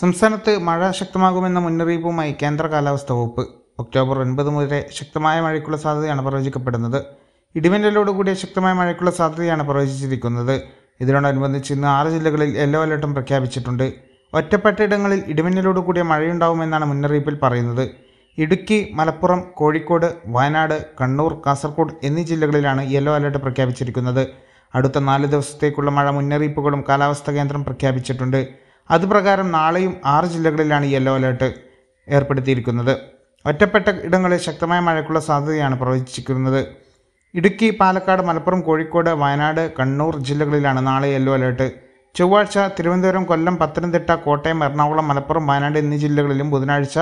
സംസ്ഥാനത്ത് മഴ ശക്തമാകുമെന്ന മുന്നറിയിപ്പുമായി കേന്ദ്ര കാലാവസ്ഥാ വകുപ്പ്. ഒക്ടോബർ ഒൻപത് മുതൽ ശക്തമായ മഴയ്ക്കുള്ള സാധ്യതയാണ് പ്രവചിക്കപ്പെടുന്നത്. ഇടിമിന്നലോടുകൂടിയ ശക്തമായ മഴയ്ക്കുള്ള സാധ്യതയാണ് പ്രവചിച്ചിരിക്കുന്നത്. ഇതിനോടനുബന്ധിച്ച് ഇന്ന് ആറ് ജില്ലകളിൽ യെല്ലോ അലർട്ടും പ്രഖ്യാപിച്ചിട്ടുണ്ട്. ഒറ്റപ്പെട്ടയിടങ്ങളിൽ ഇടിമിന്നലോടുകൂടിയ മഴയുണ്ടാവുമെന്നാണ് മുന്നറിയിപ്പിൽ പറയുന്നത്. ഇടുക്കി മലപ്പുറം കോഴിക്കോട് വയനാട് കണ്ണൂർ കാസർഗോഡ് എന്നീ ജില്ലകളിലാണ് യെല്ലോ അലർട്ട് പ്രഖ്യാപിച്ചിരിക്കുന്നത്. അടുത്ത നാല് ദിവസത്തേക്കുള്ള മഴ മുന്നറിയിപ്പുകളും കാലാവസ്ഥാ കേന്ദ്രം പ്രഖ്യാപിച്ചിട്ടുണ്ട്. അതുപ്രകാരം നാളെയും ആറ് ജില്ലകളിലാണ് യെല്ലോ അലേർട്ട് ഏർപ്പെടുത്തിയിരിക്കുന്നത്. ഒറ്റപ്പെട്ട ഇടങ്ങളിൽ ശക്തമായ മഴയ്ക്കുള്ള സാധ്യതയാണ് പ്രവചിച്ചിരിക്കുന്നത്. ഇടുക്കി പാലക്കാട് മലപ്പുറം കോഴിക്കോട് വയനാട് കണ്ണൂർ ജില്ലകളിലാണ് നാളെ യെല്ലോ അലേർട്ട്. ചൊവ്വാഴ്ച തിരുവനന്തപുരം കൊല്ലം പത്തനംതിട്ട കോട്ടയം എറണാകുളം മലപ്പുറം വയനാട് എന്നീ ജില്ലകളിലും ബുധനാഴ്ച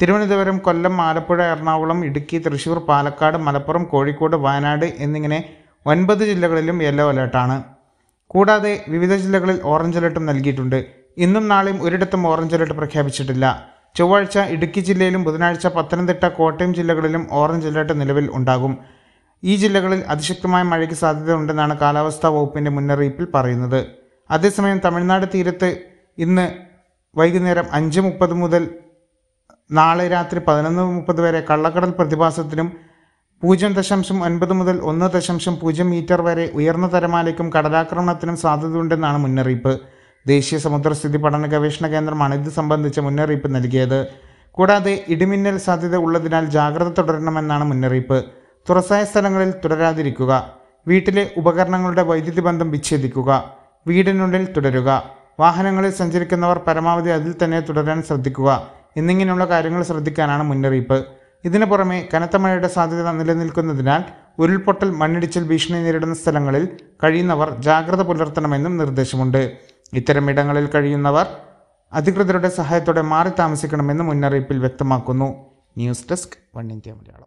തിരുവനന്തപുരം കൊല്ലം ആലപ്പുഴ എറണാകുളം ഇടുക്കി തൃശൂർ പാലക്കാട് മലപ്പുറം കോഴിക്കോട് വയനാട് എന്നിങ്ങനെ ഒൻപത് ജില്ലകളിലും യെല്ലോ അലേർട്ടാണ്. കൂടാതെ വിവിധ ജില്ലകളിൽ ഓറഞ്ച് അലേർട്ടും നൽകിയിട്ടുണ്ട്. ഇന്നും നാളെയും ഒരിടത്തും ഓറഞ്ച് അലർട്ട് പ്രഖ്യാപിച്ചിട്ടില്ല. ചൊവ്വാഴ്ച ഇടുക്കി ജില്ലയിലും ബുധനാഴ്ച പത്തനംതിട്ട കോട്ടയം ജില്ലകളിലും ഓറഞ്ച് അലർട്ട് നിലവിൽ ഉണ്ടാകും. ഈ ജില്ലകളിൽ അതിശക്തമായ മഴയ്ക്ക് സാധ്യതയുണ്ടെന്നാണ് കാലാവസ്ഥാ വകുപ്പിന്റെ മുന്നറിയിപ്പിൽ പറയുന്നത്. അതേസമയം തമിഴ്നാട് തീരത്ത് ഇന്ന് വൈകുന്നേരം അഞ്ച് മുപ്പത് മുതൽ നാളെ രാത്രി പതിനൊന്ന് മുപ്പത് വരെ കള്ളക്കടൽ പ്രതിഭാസത്തിനും പൂജ്യം ദശാംശം ഒൻപത് മുതൽ ഒന്ന് ദശാംശം പൂജ്യം മീറ്റർ വരെ ഉയർന്ന തരമാലയ്ക്കും കടലാക്രമണത്തിനും സാധ്യതയുണ്ടെന്നാണ് മുന്നറിയിപ്പ്. ദേശീയ സമുദ്രസ്ഥിതി പഠന ഗവേഷണ കേന്ദ്രമാണ് ഇത് സംബന്ധിച്ച മുന്നറിയിപ്പ് നൽകിയത്. കൂടാതെ ഇടിമിന്നൽ സാധ്യത ഉള്ളതിനാൽ ജാഗ്രത തുടരണമെന്നാണ് മുന്നറിയിപ്പ്. തുറസായ സ്ഥലങ്ങളിൽ തുടരാതിരിക്കുക. വീട്ടിലെ ഉപകരണങ്ങളുടെ വൈദ്യുതി ബന്ധം വിച്ഛേദിക്കുക. വീടിനുള്ളിൽ തുടരുക. വാഹനങ്ങളിൽ സഞ്ചരിക്കുന്നവർ പരമാവധി അതിൽ തന്നെ തുടരാൻ ശ്രദ്ധിക്കുക എന്നിങ്ങനെയുള്ള കാര്യങ്ങൾ ശ്രദ്ധിക്കാനാണ് മുന്നറിയിപ്പ്. ഇതിനു പുറമെ കനത്ത മഴയുടെ സാധ്യത നിലനിൽക്കുന്നതിനാൽ ഉരുൾപൊട്ടൽ മണ്ണിടിച്ചിൽ ഭീഷണി നേരിടുന്ന സ്ഥലങ്ങളിൽ കഴിയുന്നവർ ജാഗ്രത പുലർത്തണമെന്നും നിർദ്ദേശമുണ്ട്. ഇത്തരം ഇടങ്ങളിൽ കഴിയുന്നവർ അധികൃതരുടെ സഹായത്തോടെ മാറി താമസിക്കണമെന്ന് മുന്നറിയിപ്പിൽ വ്യക്തമാക്കുന്നു. News desk one India Malayalam.